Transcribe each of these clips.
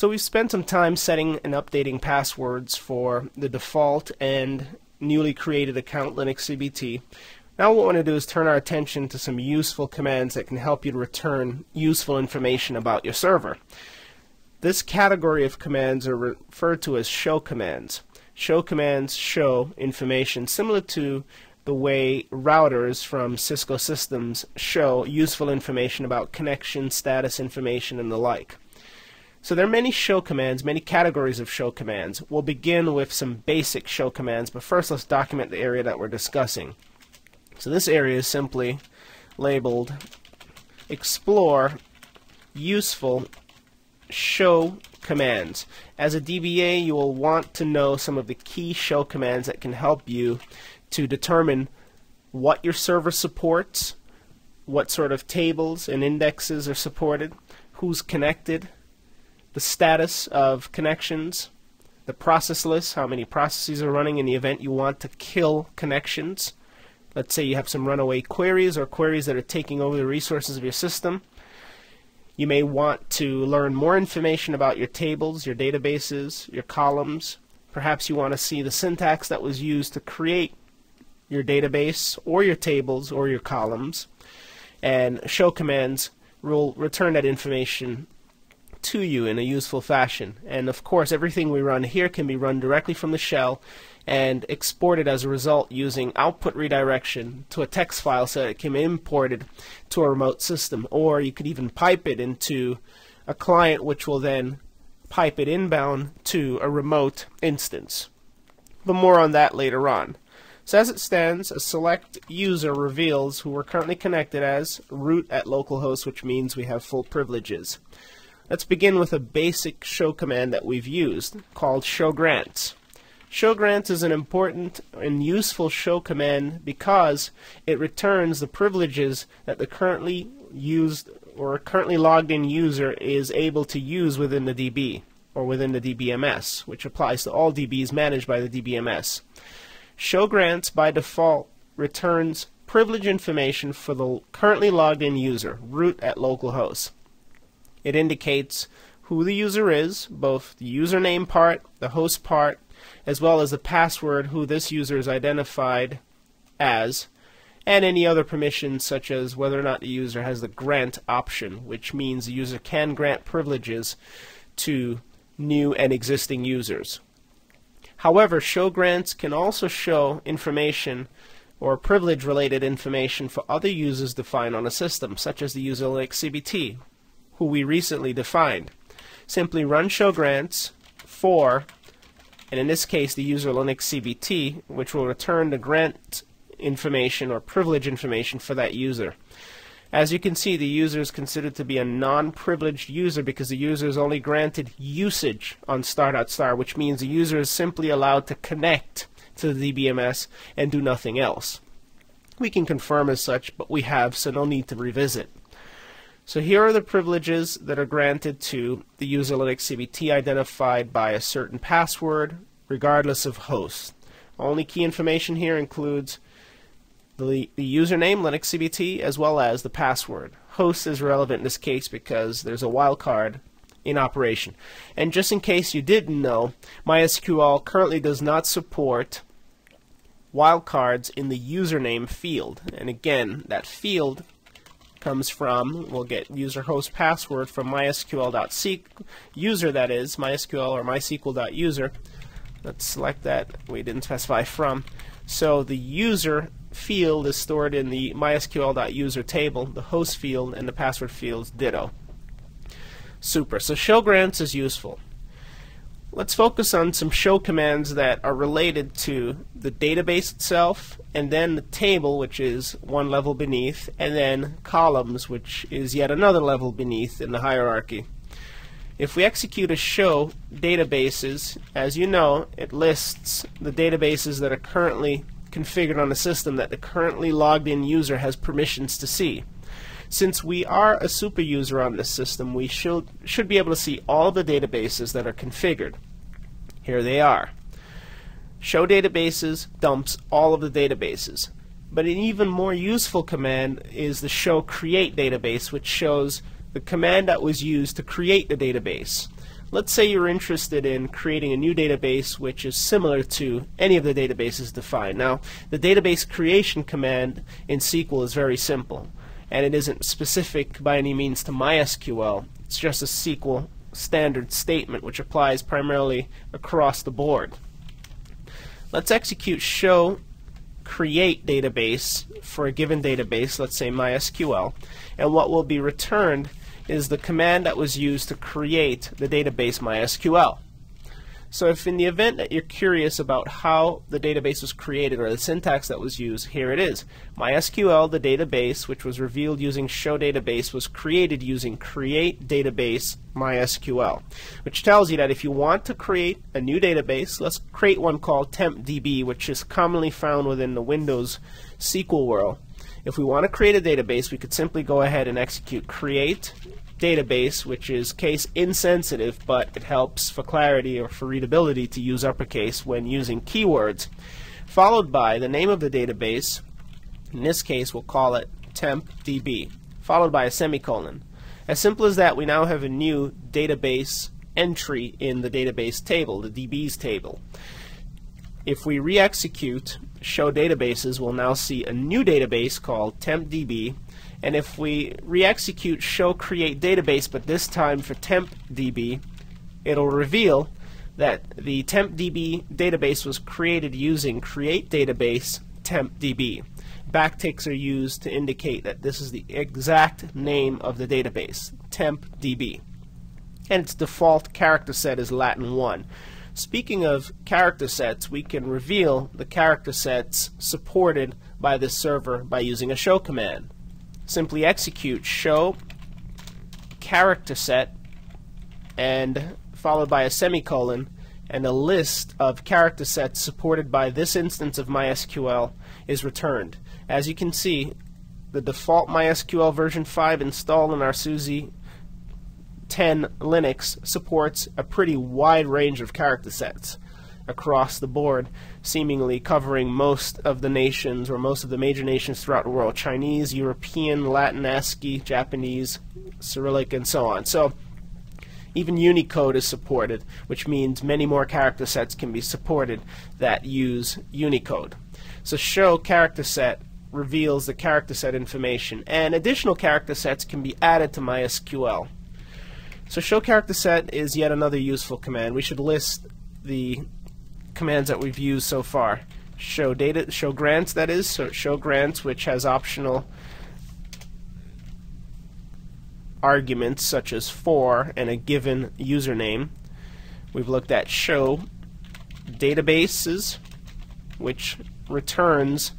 So we've spent some time setting and updating passwords for the default and newly created account Linux CBT. Now what we want to do is turn our attention to some useful commands that can help you to return useful information about your server. This category of commands are referred to as show commands. Show commands show information similar to the way routers from Cisco systems show useful information about connection, status information, and the like. So there are many show commands, many categories of show commands. We'll begin with some basic show commands, but first let's document the area that we're discussing. So this area is simply labeled explore useful show commands. As a DBA, you will want to know some of the key show commands that can help you to determine what your server supports, what sort of tables and indexes are supported, who's connected, the status of connections, the process list, how many processes are running in the event you want to kill connections. Let's say you have some runaway queries or queries that are taking over the resources of your system. You may want to learn more information about your tables, your databases, your columns. Perhaps you want to see the syntax that was used to create your database or your tables or your columns. And show commands will return that information to you in a useful fashion. And of course, everything we run here can be run directly from the shell and exported as a result using output redirection to a text file so it can be imported to a remote system. Or you could even pipe it into a client which will then pipe it inbound to a remote instance. But more on that later on. So as it stands, a select user reveals who we're currently connected as root at localhost, which means we have full privileges. Let's begin with a basic show command that we've used called show grants. Show grants is an important and useful show command because it returns the privileges that the currently used or currently logged in user is able to use within the DB or within the DBMS, which applies to all DBs managed by the DBMS. Show grants by default returns privilege information for the currently logged in user, root at localhost. It indicates who the user is, both the username part, the host part, as well as the password who this user is identified as, and any other permissions such as whether or not the user has the grant option, which means the user can grant privileges to new and existing users. However, show grants can also show information or privilege related information for other users defined on a system, such as the user Linux CBT, who we recently defined. Simply run show grants for, and in this case the user Linux CBT, which will return the grant information or privilege information for that user. As you can see, the user is considered to be a non-privileged user because the user is only granted usage on star.star, which means the user is simply allowed to connect to the DBMS and do nothing else. We can confirm as such, but we have, so no need to revisit. So here are the privileges that are granted to the user Linux CBT identified by a certain password, regardless of host. Only key information here includes the, the username, Linux CBT, as well as the password. Host is relevant in this case because there's a wildcard in operation. And just in case you didn't know, MySQL currently does not support wildcards in the username field. And again, that field comes from, we'll get user host password from mysql.seq, user that is, mysql or mysql.user. Let's select that. We didn't specify from. So the user field is stored in the mysql.user table, the host field and the password fields ditto. Super. So show grants is useful. Let's focus on some show commands that are related to the database itself, and then the table, which is one level beneath, and then columns, which is yet another level beneath in the hierarchy. If we execute a show databases, as you know, it lists the databases that are currently configured on the system that the currently logged in user has permissions to see. Since we are a super user on this system, we should, should be able to see all the databases that are configured. Here they are. Show databases dumps all of the databases. But an even more useful command is the show create database, which shows the command that was used to create the database. Let's say you're interested in creating a new database which is similar to any of the databases defined. Now, the database creation command in SQL is very simple, and it isn't specific by any means to MySQL. It's just a SQL standard statement which applies primarily across the board. Let's execute show create database for a given database, let's say MySQL, and what will be returned is the command that was used to create the database MySQL. So if in the event that you're curious about how the database was created or the syntax that was used, here it is. MySQL, the database, which was revealed using show database, was created using create database MySQL, which tells you that if you want to create a new database, let's create one called tempdb, which is commonly found within the Windows SQL world. If we want to create a database, we could simply go ahead and execute create database, which is case insensitive, but it helps for clarity or for readability to use uppercase when using keywords, followed by the name of the database. In this case, we'll call it tempdb, followed by a semicolon. As simple as that, we now have a new database entry in the database table, the DBs table. If we re-execute show databases, we'll now see a new database called tempdb and if we re-execute show create database, but this time for tempdb, it'll reveal that the tempdb database was created using create database tempdb. Backticks are used to indicate that this is the exact name of the database, tempdb. And its default character set is Latin 1. Speaking of character sets, we can reveal the character sets supported by this server by using a show command simply execute show character set and followed by a semicolon and a list of character sets supported by this instance of MySQL is returned. As you can see, the default MySQL version 5 installed in our SUSE 10 Linux supports a pretty wide range of character sets across the board, seemingly covering most of the nations or most of the major nations throughout the world Chinese, European, Latin, ASCII, Japanese, Cyrillic, and so on. So even Unicode is supported, which means many more character sets can be supported that use Unicode. So show character set reveals the character set information, and additional character sets can be added to MySQL. So show character set is yet another useful command. We should list the commands that we've used so far. Show data, show grants, that is, so show grants, which has optional arguments such as for and a given username. We've looked at show databases, which returns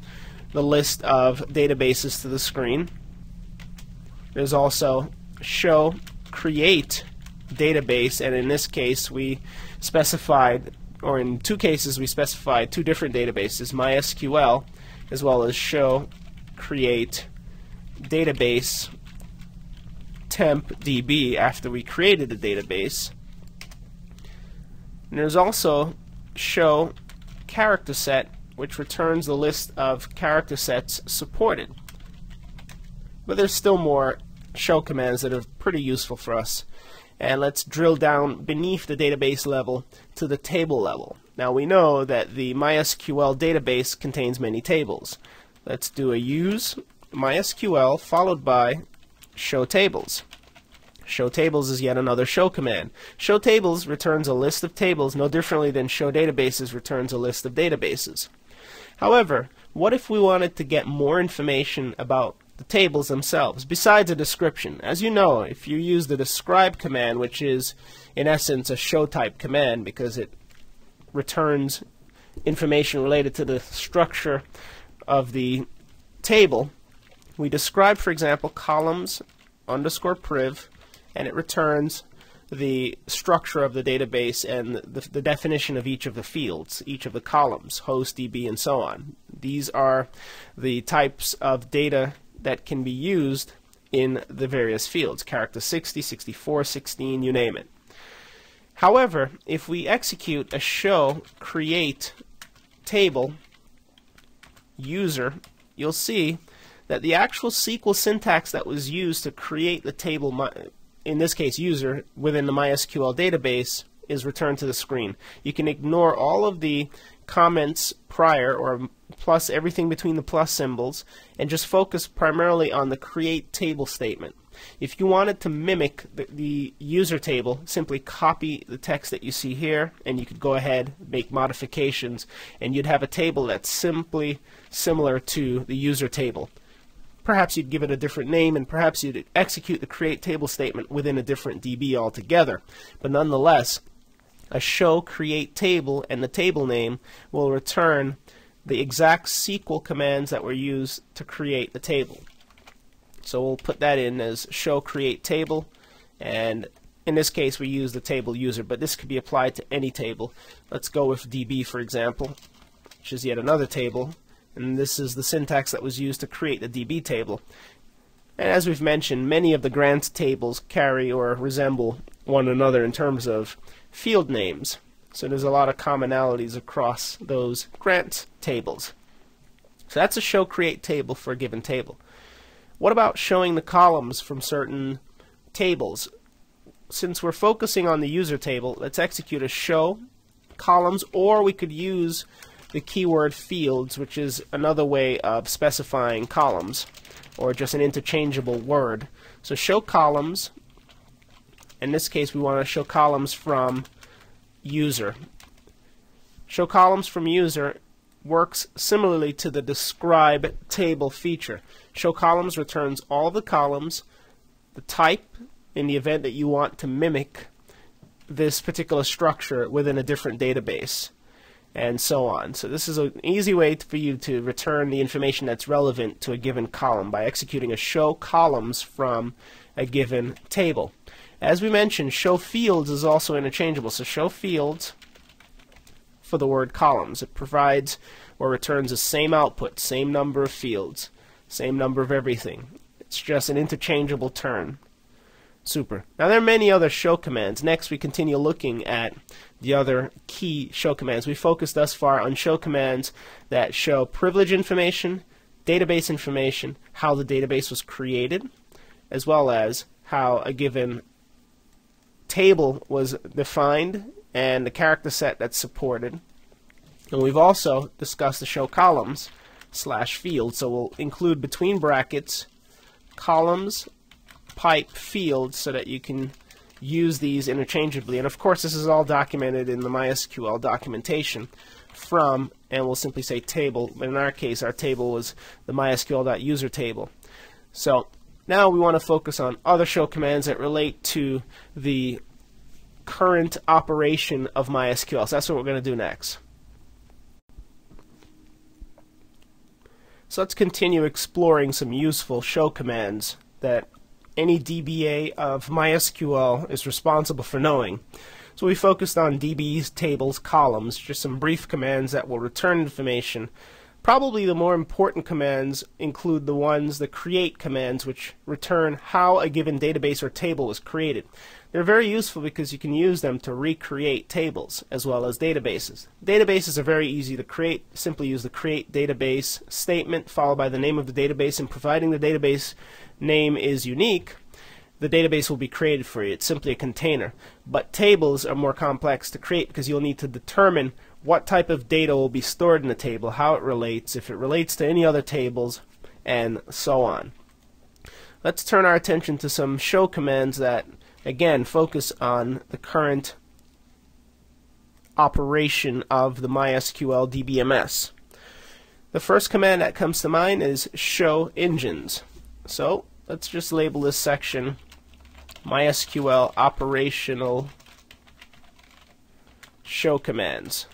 the list of databases to the screen. There's also show create database, and in this case we specified or in two cases we specify two different databases, MySQL as well as show create database tempdb after we created the database. And there's also show character set which returns the list of character sets supported. But there's still more show commands that are pretty useful for us and let's drill down beneath the database level to the table level. Now we know that the MySQL database contains many tables. Let's do a use MySQL followed by show tables. Show tables is yet another show command. Show tables returns a list of tables no differently than show databases returns a list of databases. However, what if we wanted to get more information about the tables themselves, besides a description. As you know, if you use the describe command, which is in essence a show type command because it returns information related to the structure of the table, we describe, for example, columns underscore priv, and it returns the structure of the database and the, the, definition of each of the fields, each of the columns, host, DB, and so on. These are the types of data that can be used in the various fields, character 60, 64, 16, you name it. However, if we execute a show create table user, you'll see that the actual SQL syntax that was used to create the table in this case user, within the MySQL database is returned to the screen. You can ignore all of the comments prior or plus everything between the plus symbols and just focus primarily on the create table statement. If you wanted to mimic the, the, user table, simply copy the text that you see here and you could go ahead, make modifications, and you'd have a table that's simply similar to the user table. Perhaps you'd give it a different name and perhaps you'd execute the create table statement within a different DB altogether. But nonetheless, a show create table and the table name will return the exact SQL commands that were used to create the table. So we'll put that in as show create table and in this case we use the table user but this could be applied to any table. Let's go with DB for example which is yet another table and this is the syntax that was used to create the DB table. And as we've mentioned many of the grant tables carry or resemble one another in terms of field names. So there's a lot of commonalities across those grant tables. So that's a show create table for a given table. What about showing the columns from certain tables? Since we're focusing on the user table, let's execute a show columns or we could use the keyword fields, which is another way of specifying columns or just an interchangeable word. So show columns in this case, we want to show columns from user. Show columns from user works similarly to the describe table feature. Show columns returns all the columns, the type in the event that you want to mimic this particular structure within a different database and so on. So this is an easy way for you to return the information that's relevant to a given column by executing a show columns from a given table. As we mentioned, show fields is also interchangeable. So show fields for the word columns. It provides or returns the same output, same number of fields, same number of everything. It's just an interchangeable term. Super. Now there are many other show commands. Next we continue looking at the other key show commands. We focused thus far on show commands that show privilege information, database information, how the database was created, as well as how a given table was defined and the character set that's supported. And we've also discussed the show columns slash field, so we'll include between brackets columns, pipe, fields so that you can use these interchangeably. And of course, this is all documented in the MySQL documentation from, and we'll simply say table. But In our case, our table was the MySQL.user table. So now we want to focus on other show commands that relate to the current operation of MySQL. So that's what we're going to do next. So let's continue exploring some useful show commands that any DBA of MySQL is responsible for knowing. So we focused on DBs, tables, columns, just some brief commands that will return information Probably the more important commands include the ones, the create commands, which return how a given database or table was created. They're very useful because you can use them to recreate tables as well as databases. Databases are very easy to create. Simply use the create database statement followed by the name of the database and providing the database name is unique, the database will be created for you. It's simply a container. But tables are more complex to create because you'll need to determine what type of data will be stored in the table, how it relates, if it relates to any other tables, and so on. Let's turn our attention to some show commands that, again, focus on the current operation of the MySQL DBMS. The first command that comes to mind is show engines. So let's just label this section MySQL operational show commands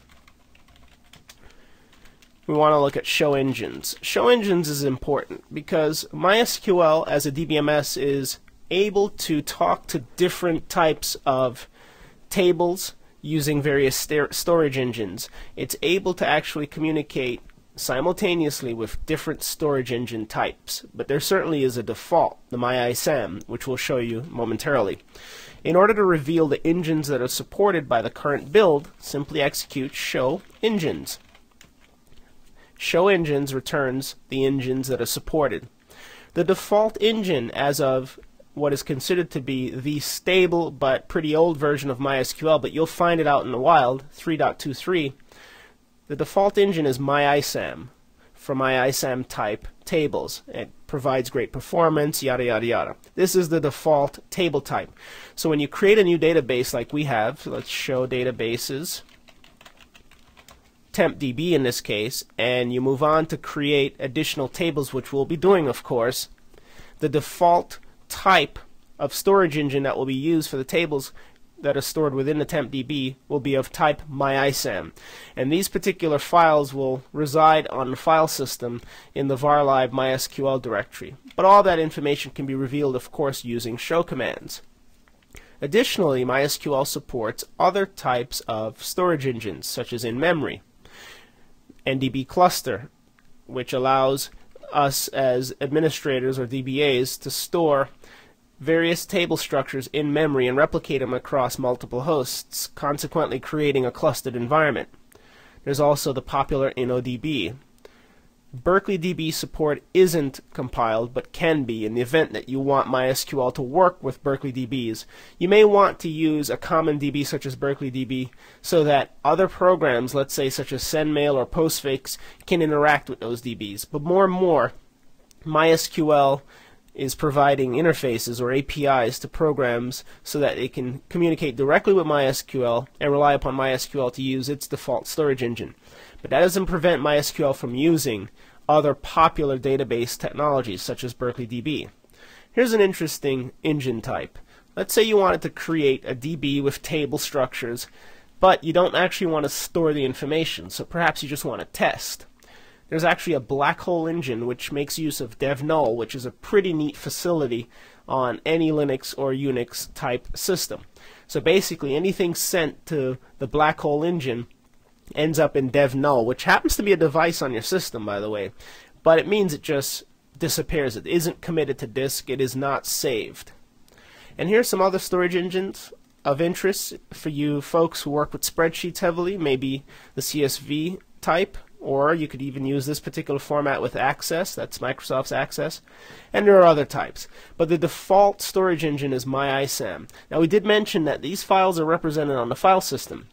we want to look at show engines. Show engines is important because MySQL as a DBMS is able to talk to different types of tables using various storage engines. It's able to actually communicate simultaneously with different storage engine types, but there certainly is a default, the MyISAM, which we'll show you momentarily. In order to reveal the engines that are supported by the current build, simply execute show engines. Show engines returns the engines that are supported. The default engine as of what is considered to be the stable but pretty old version of MySQL, but you'll find it out in the wild, 3.23. The default engine is MyISAM for MyISAM type tables. It provides great performance, yada yada yada. This is the default table type. So when you create a new database like we have, so let's show databases, tempdb in this case, and you move on to create additional tables, which we'll be doing, of course, the default type of storage engine that will be used for the tables that are stored within the tempdb will be of type myisam. And these particular files will reside on the file system in the varlib mysql directory. But all that information can be revealed, of course, using show commands. Additionally, MySQL supports other types of storage engines, such as in-memory, NDB cluster, which allows us as administrators or DBAs to store various table structures in memory and replicate them across multiple hosts, consequently creating a clustered environment. There's also the popular InnoDB. Berkeley DB support isn't compiled, but can be in the event that you want MySQL to work with Berkeley DBs. You may want to use a common DB such as Berkeley DB so that other programs, let's say such as SendMail or Postfix, can interact with those DBs. But more and more, MySQL is providing interfaces or APIs to programs so that it can communicate directly with MySQL and rely upon MySQL to use its default storage engine. But that doesn't prevent MySQL from using other popular database technologies such as Berkeley DB. Here's an interesting engine type. Let's say you wanted to create a DB with table structures, but you don't actually want to store the information, so perhaps you just want to test there's actually a black hole engine which makes use of DevNull, which is a pretty neat facility on any Linux or Unix type system. So basically, anything sent to the black hole engine ends up in DevNull, which happens to be a device on your system, by the way, but it means it just disappears. It isn't committed to disk, it is not saved. And here's some other storage engines of interest for you folks who work with spreadsheets heavily, maybe the CSV type or you could even use this particular format with Access, that's Microsoft's Access, and there are other types. But the default storage engine is MyISAM. Now we did mention that these files are represented on the file system.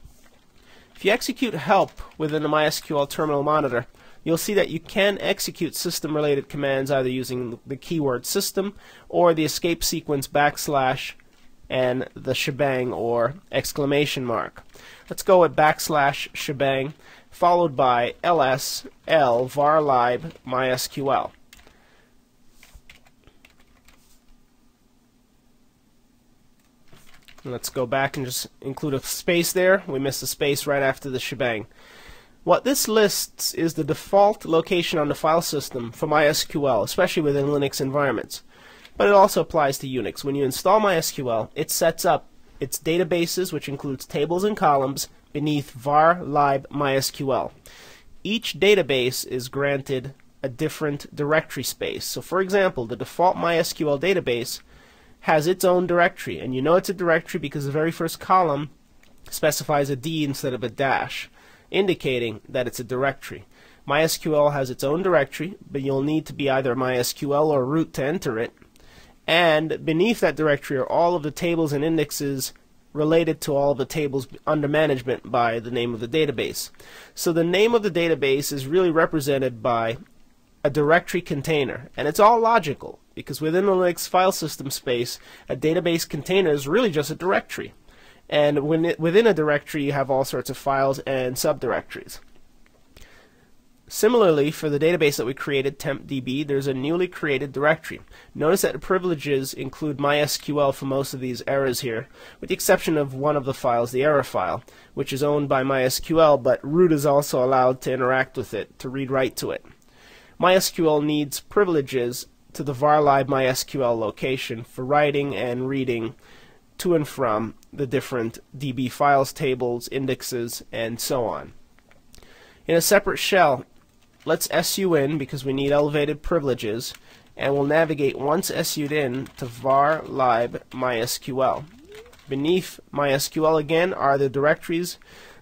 If you execute help within the MySQL terminal monitor, you'll see that you can execute system-related commands either using the keyword system or the escape sequence backslash and the shebang or exclamation mark. Let's go with backslash shebang followed by ls l var lib mysql. Let's go back and just include a space there. We missed a space right after the shebang. What this lists is the default location on the file system for MySQL, especially within Linux environments. But it also applies to Unix. When you install MySQL, it sets up its databases, which includes tables and columns, beneath var lib mysql. Each database is granted a different directory space. So for example, the default MySQL database has its own directory, and you know it's a directory because the very first column specifies a D instead of a dash, indicating that it's a directory. MySQL has its own directory, but you'll need to be either MySQL or root to enter it. And beneath that directory are all of the tables and indexes related to all the tables under management by the name of the database. So the name of the database is really represented by a directory container, and it's all logical because within the Linux file system space, a database container is really just a directory. And it, within a directory, you have all sorts of files and subdirectories. Similarly, for the database that we created, tempdb, there's a newly created directory. Notice that the privileges include MySQL for most of these errors here, with the exception of one of the files, the error file, which is owned by MySQL, but root is also allowed to interact with it, to read write to it. MySQL needs privileges to the varlib MySQL location for writing and reading to and from the different DB files, tables, indexes, and so on. In a separate shell, Let's SU in because we need elevated privileges, and we'll navigate once SU'd in to var lib mysql. Beneath MySQL again are the directories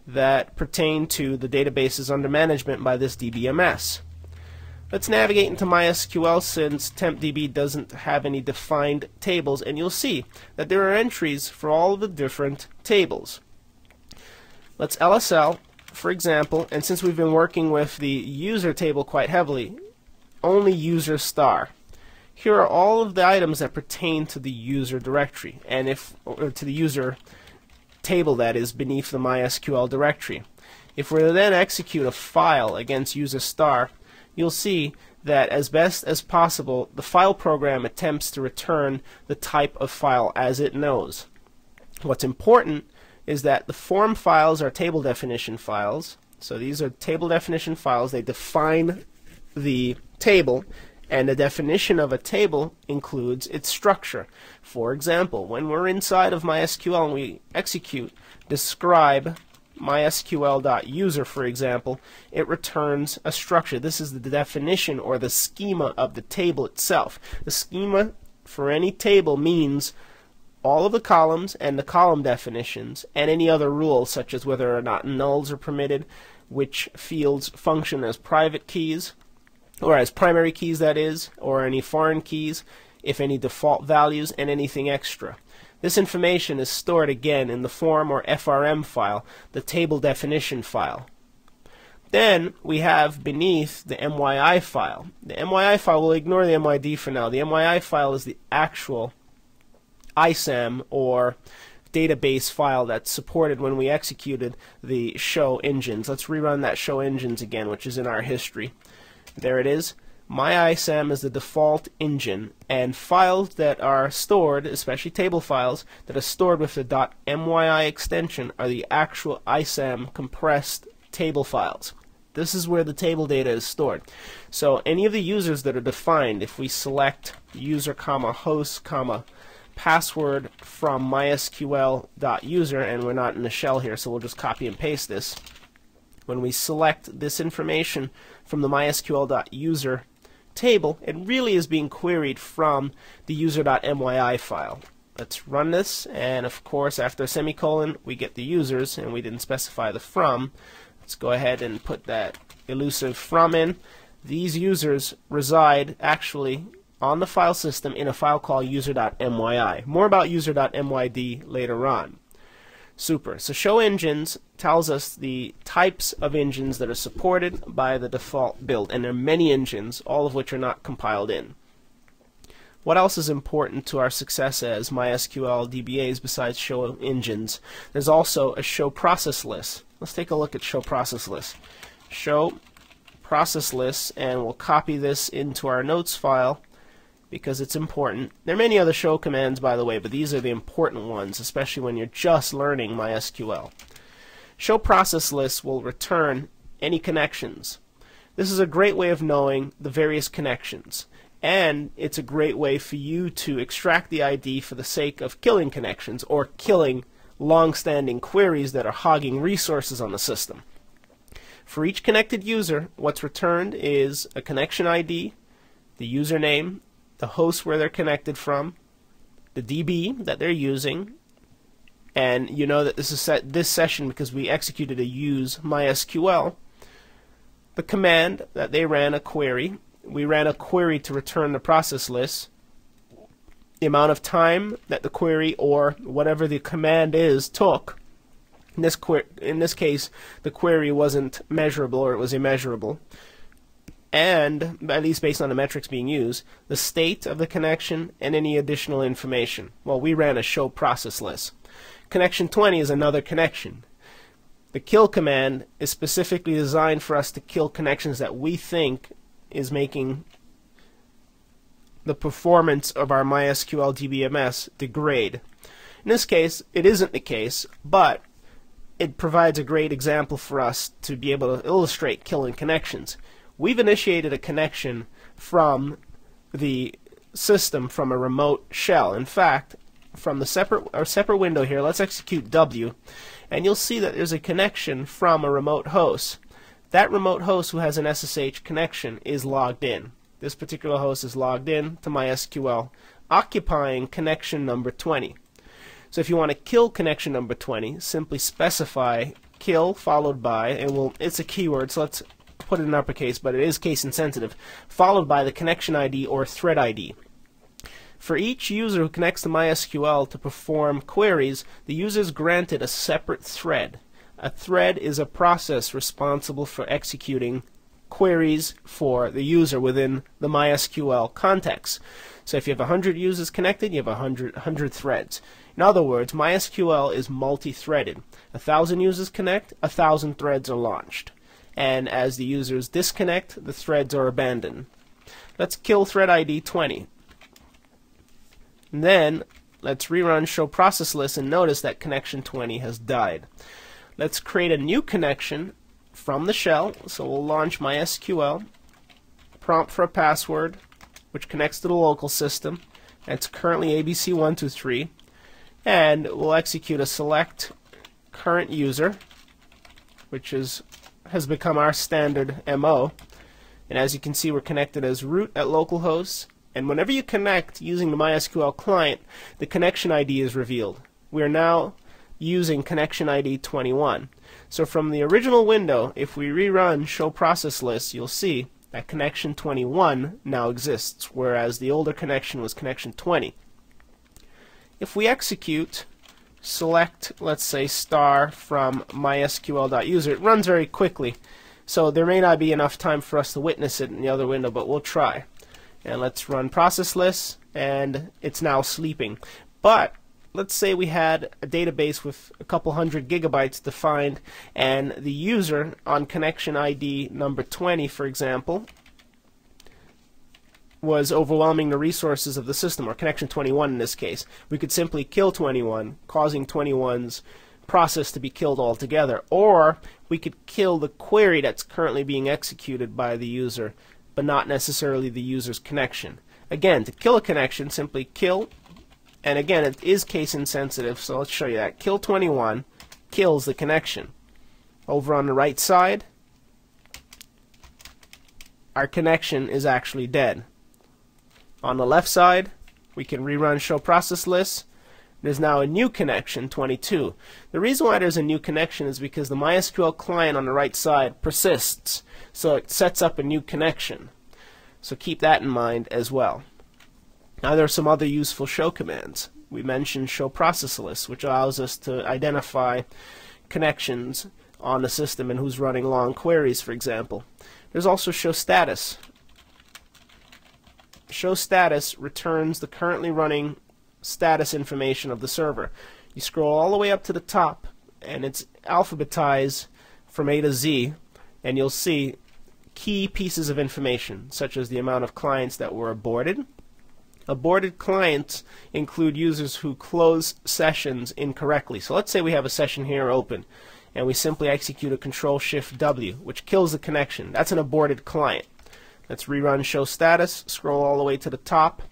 that pertain to the databases under management by this DBMS. Let's navigate into MySQL since TempDB doesn't have any defined tables, and you'll see that there are entries for all of the different tables. Let's LSL, for example, and since we've been working with the user table quite heavily, only user star. Here are all of the items that pertain to the user directory, and if to the user table that is beneath the MySQL directory. If we then execute a file against user star, you'll see that as best as possible, the file program attempts to return the type of file as it knows. What's important is that the form files are table definition files. So these are table definition files. They define the table and the definition of a table includes its structure. For example, when we're inside of MySQL and we execute describe mysql.user, for example, it returns a structure. This is the definition or the schema of the table itself. The schema for any table means all of the columns and the column definitions and any other rules such as whether or not nulls are permitted, which fields function as private keys, or as primary keys that is, or any foreign keys, if any default values, and anything extra. This information is stored again in the form or FRM file, the table definition file. Then we have beneath the MYI file. The MYI file, we'll ignore the MYD for now. The MYI file is the actual ISAM or database file that's supported when we executed the show engines. Let's rerun that show engines again, which is in our history. There it is. MyISAM is the default engine, and files that are stored, especially table files, that are stored with the .myi extension are the actual ISAM compressed table files. This is where the table data is stored. So any of the users that are defined, if we select user comma host comma password from mysql.user, and we're not in the shell here, so we'll just copy and paste this. When we select this information from the mysql.user table, it really is being queried from the user.myi file. Let's run this, and of course, after a semicolon, we get the users, and we didn't specify the from. Let's go ahead and put that elusive from in. These users reside actually on the file system in a file called user.myi. More about user.myd later on. Super. So show engines tells us the types of engines that are supported by the default build, and there are many engines, all of which are not compiled in. What else is important to our success as MySQL DBAs besides show engines? There's also a show process list. Let's take a look at show process list. Show process list, and we'll copy this into our notes file because it's important. There are many other show commands, by the way, but these are the important ones, especially when you're just learning MySQL. Show process lists will return any connections. This is a great way of knowing the various connections, and it's a great way for you to extract the ID for the sake of killing connections or killing long-standing queries that are hogging resources on the system. For each connected user, what's returned is a connection ID, the username, the host where they're connected from, the DB that they're using, and you know that this is set this session because we executed a use MySQL. The command that they ran a query. We ran a query to return the process list. The amount of time that the query or whatever the command is took. In this, in this case, the query wasn't measurable or it was immeasurable and, at least based on the metrics being used, the state of the connection and any additional information. Well, we ran a show process list. Connection 20 is another connection. The kill command is specifically designed for us to kill connections that we think is making the performance of our MySQL DBMS degrade. In this case, it isn't the case, but it provides a great example for us to be able to illustrate killing connections we've initiated a connection from the system from a remote shell. In fact, from the separate our separate window here, let's execute W, and you'll see that there's a connection from a remote host. That remote host who has an SSH connection is logged in. This particular host is logged in to MySQL, occupying connection number 20. So if you want to kill connection number 20, simply specify kill followed by, and we'll, it's a keyword, so let's put it in uppercase, but it is case insensitive, followed by the connection ID or thread ID. For each user who connects to MySQL to perform queries, the user is granted a separate thread. A thread is a process responsible for executing queries for the user within the MySQL context. So if you have 100 users connected, you have 100, 100 threads. In other words, MySQL is multi-threaded. A thousand users connect, a thousand threads are launched. And as the users disconnect, the threads are abandoned. Let's kill thread ID 20. And then let's rerun show process list and notice that connection 20 has died. Let's create a new connection from the shell. So we'll launch MySQL, prompt for a password, which connects to the local system. It's currently ABC123 and we'll execute a select current user which is has become our standard MO and as you can see we're connected as root at localhost and whenever you connect using the MySQL client the connection ID is revealed. We are now using connection ID 21 so from the original window if we rerun show process list you'll see that connection 21 now exists whereas the older connection was connection 20 if we execute select, let's say, star from mysql.user, it runs very quickly. So there may not be enough time for us to witness it in the other window, but we'll try. And let's run process list, and it's now sleeping. But let's say we had a database with a couple hundred gigabytes defined, and the user on connection ID number 20, for example, was overwhelming the resources of the system, or connection 21 in this case. We could simply kill 21, causing 21's process to be killed altogether. Or we could kill the query that's currently being executed by the user, but not necessarily the user's connection. Again, to kill a connection, simply kill, and again, it is case insensitive, so let's show you that. Kill 21 kills the connection. Over on the right side, our connection is actually dead. On the left side, we can rerun show process list. There's now a new connection, 22. The reason why there's a new connection is because the MySQL client on the right side persists, so it sets up a new connection. So keep that in mind as well. Now there are some other useful show commands. We mentioned show process list, which allows us to identify connections on the system and who's running long queries, for example. There's also show status, show status returns the currently running status information of the server. You scroll all the way up to the top and it's alphabetized from A to Z and you'll see key pieces of information such as the amount of clients that were aborted. Aborted clients include users who close sessions incorrectly. So let's say we have a session here open and we simply execute a control shift W which kills the connection. That's an aborted client. Let's rerun show status, scroll all the way to the top,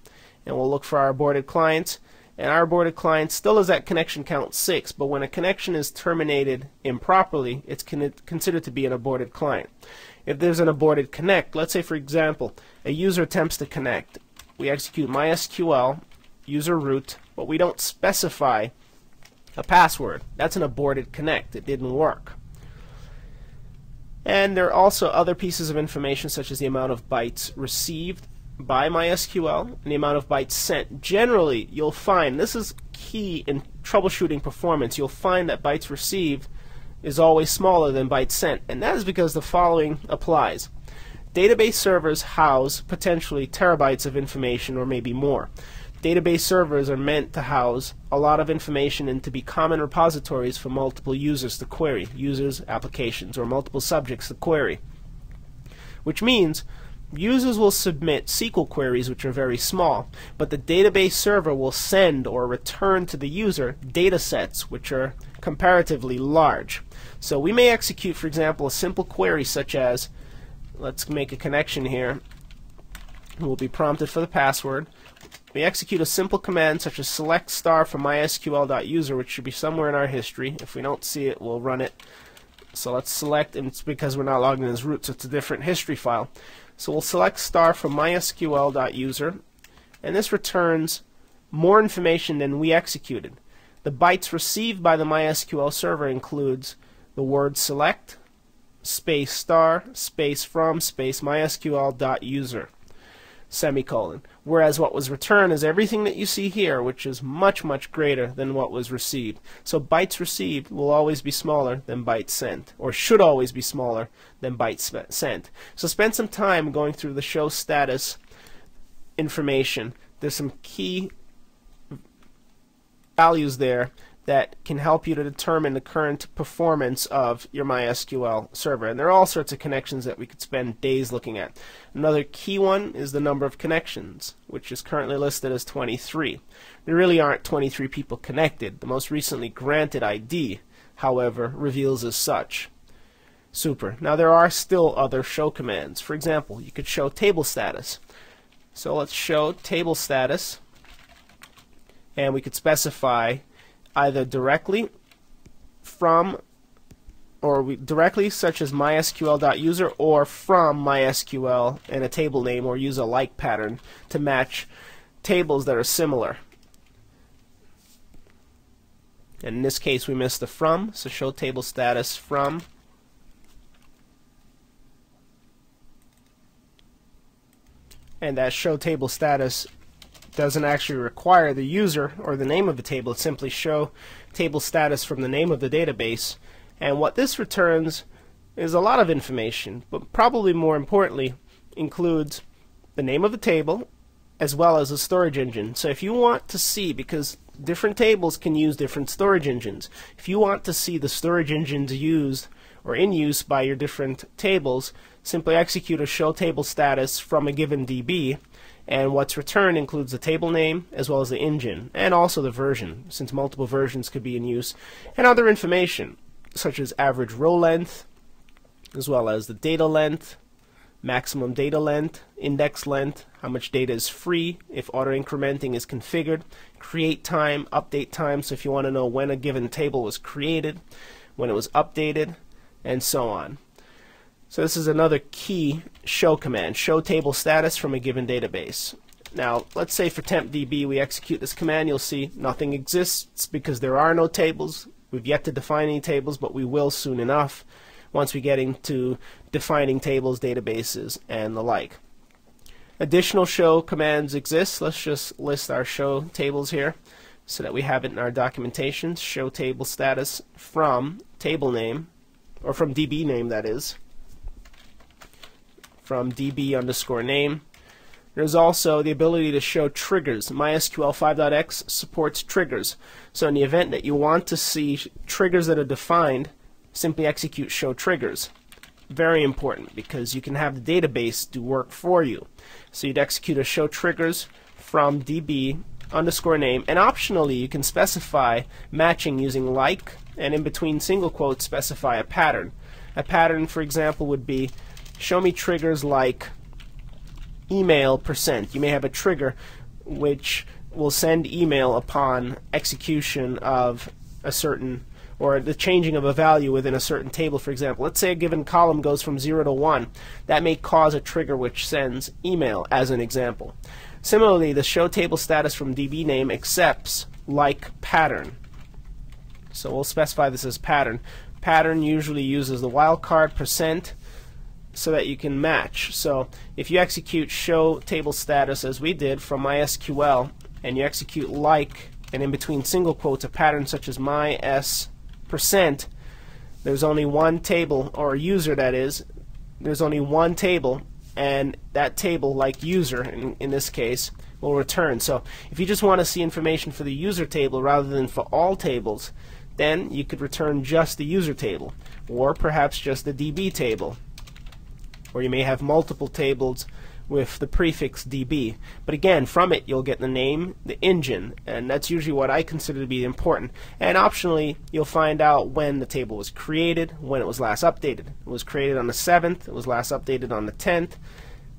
and we'll look for our aborted clients. And our aborted client still is at connection count 6, but when a connection is terminated improperly, it's con considered to be an aborted client. If there's an aborted connect, let's say for example, a user attempts to connect. We execute MySQL, user root, but we don't specify a password. That's an aborted connect. It didn't work. And there are also other pieces of information such as the amount of bytes received by MySQL and the amount of bytes sent. Generally, you'll find, this is key in troubleshooting performance, you'll find that bytes received is always smaller than bytes sent. And that is because the following applies. Database servers house potentially terabytes of information or maybe more. Database servers are meant to house a lot of information and to be common repositories for multiple users to query, users, applications, or multiple subjects to query. Which means users will submit SQL queries which are very small, but the database server will send or return to the user data sets which are comparatively large. So we may execute, for example, a simple query such as, let's make a connection here, we'll be prompted for the password, we execute a simple command such as select star from mysql.user, which should be somewhere in our history. If we don't see it, we'll run it. So let's select, and it's because we're not logged in as root, so it's a different history file. So we'll select star from mysql.user, and this returns more information than we executed. The bytes received by the MySQL server includes the word select, space star space from space mysql dot user semicolon. Whereas what was returned is everything that you see here, which is much, much greater than what was received. So bytes received will always be smaller than bytes sent, or should always be smaller than bytes sent. So spend some time going through the show status information. There's some key values there that can help you to determine the current performance of your MySQL server. And there are all sorts of connections that we could spend days looking at. Another key one is the number of connections, which is currently listed as 23. There really aren't 23 people connected. The most recently granted ID, however, reveals as such. Super. Now there are still other show commands. For example, you could show table status. So let's show table status and we could specify either directly from or we, directly such as mysql.user or from mysql and a table name or use a like pattern to match tables that are similar. And in this case we missed the from, so show table status from and that show table status doesn't actually require the user or the name of the table. It simply show table status from the name of the database. And what this returns is a lot of information, but probably more importantly includes the name of the table as well as a storage engine. So if you want to see, because different tables can use different storage engines, if you want to see the storage engines used or in use by your different tables, simply execute a show table status from a given DB and what's returned includes the table name as well as the engine and also the version since multiple versions could be in use and other information such as average row length as well as the data length maximum data length index length how much data is free if auto incrementing is configured create time update time so if you want to know when a given table was created when it was updated and so on so this is another key show command, show table status from a given database. Now, let's say for tempdb we execute this command, you'll see nothing exists because there are no tables. We've yet to define any tables, but we will soon enough once we get into defining tables, databases, and the like. Additional show commands exist. Let's just list our show tables here so that we have it in our documentation. Show table status from table name, or from DB name that is from db underscore name. There's also the ability to show triggers. MySQL 5.x supports triggers. So in the event that you want to see triggers that are defined, simply execute show triggers. Very important because you can have the database do work for you. So you'd execute a show triggers from db underscore name and optionally you can specify matching using like and in between single quotes specify a pattern. A pattern for example would be show me triggers like email percent. You may have a trigger which will send email upon execution of a certain or the changing of a value within a certain table, for example. Let's say a given column goes from 0 to 1. That may cause a trigger which sends email, as an example. Similarly, the show table status from DB name accepts like pattern. So we'll specify this as pattern. Pattern usually uses the wildcard percent so that you can match. So if you execute show table status as we did from MySQL and you execute like and in between single quotes a pattern such as my s percent there's only one table or user that is there's only one table and that table like user in, in this case will return so if you just want to see information for the user table rather than for all tables then you could return just the user table or perhaps just the DB table or you may have multiple tables with the prefix DB. But again, from it you'll get the name, the engine, and that's usually what I consider to be important. And optionally, you'll find out when the table was created, when it was last updated. It was created on the 7th, it was last updated on the 10th.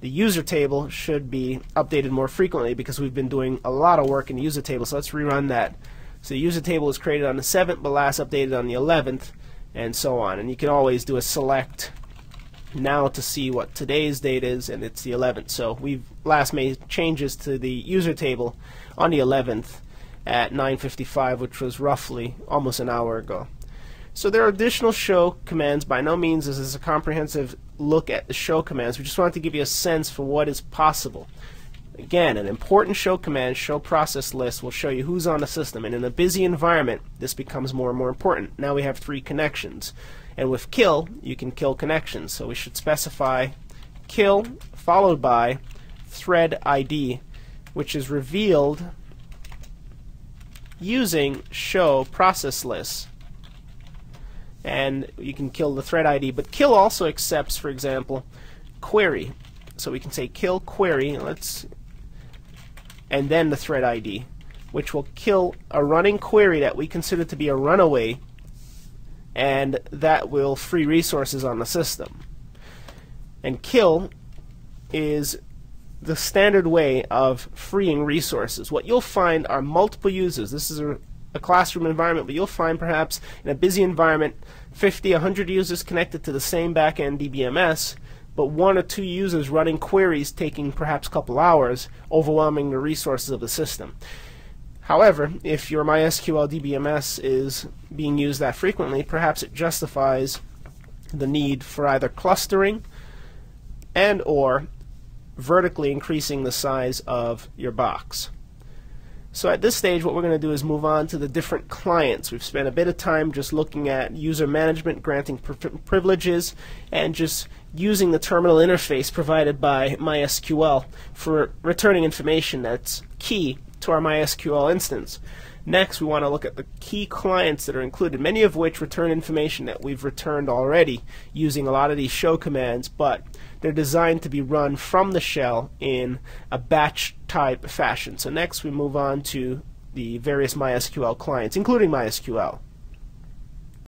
The user table should be updated more frequently because we've been doing a lot of work in the user table, so let's rerun that. So the user table was created on the 7th, but last updated on the 11th, and so on. And you can always do a select now to see what today's date is, and it's the 11th. So we've last made changes to the user table on the 11th at 9:55, which was roughly almost an hour ago. So there are additional show commands. By no means this is a comprehensive look at the show commands. We just wanted to give you a sense for what is possible. Again, an important show command, show process list, will show you who's on the system. And in a busy environment, this becomes more and more important. Now we have three connections. And with kill, you can kill connections. So we should specify kill followed by thread ID, which is revealed using show process list. And you can kill the thread ID, but kill also accepts, for example, query. So we can say kill query. Let's and then the thread ID, which will kill a running query that we consider to be a runaway, and that will free resources on the system. And kill is the standard way of freeing resources. What you'll find are multiple users. This is a, a classroom environment, but you'll find perhaps in a busy environment 50, 100 users connected to the same backend DBMS, but one or two users running queries taking perhaps a couple hours, overwhelming the resources of the system. However, if your MySQL DBMS is being used that frequently, perhaps it justifies the need for either clustering and or vertically increasing the size of your box. So at this stage what we're going to do is move on to the different clients. We've spent a bit of time just looking at user management, granting privileges, and just using the terminal interface provided by MySQL for returning information that's key to our MySQL instance. Next, we want to look at the key clients that are included, many of which return information that we've returned already using a lot of these show commands, but they're designed to be run from the shell in a batch type fashion. So next we move on to the various MySQL clients, including MySQL.